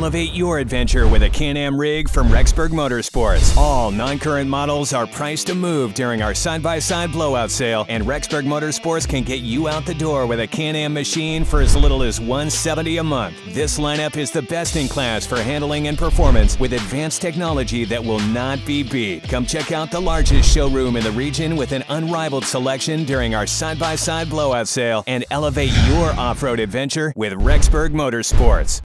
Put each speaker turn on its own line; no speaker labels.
Elevate your adventure with a Can-Am rig from Rexburg Motorsports. All non-current models are priced to move during our side-by-side blowout sale, and Rexburg Motorsports can get you out the door with a Can-Am machine for as little as $170 a month. This lineup is the best in class for handling and performance with advanced technology that will not be beat. Come check out the largest showroom in the region with an unrivaled selection during our side-by-side blowout sale and elevate your off-road adventure with Rexburg Motorsports.